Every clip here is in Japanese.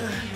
Ugh.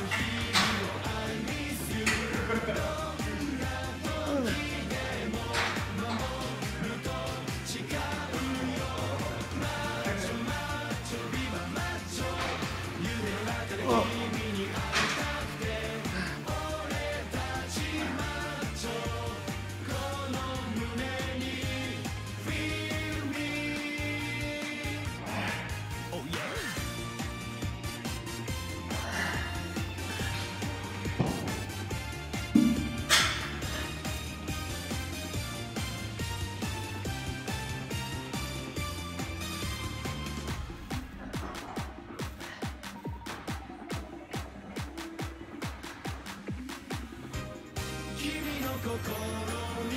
心に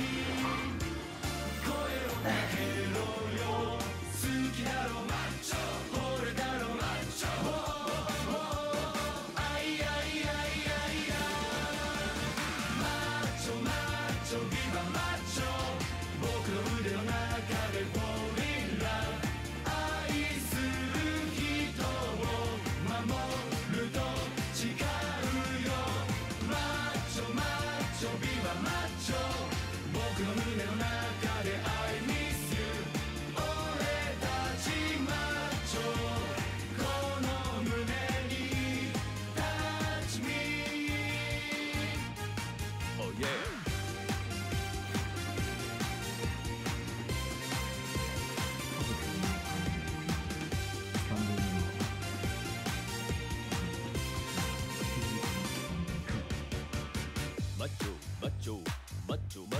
声をかけ बच्चो बच्चो बच्चो म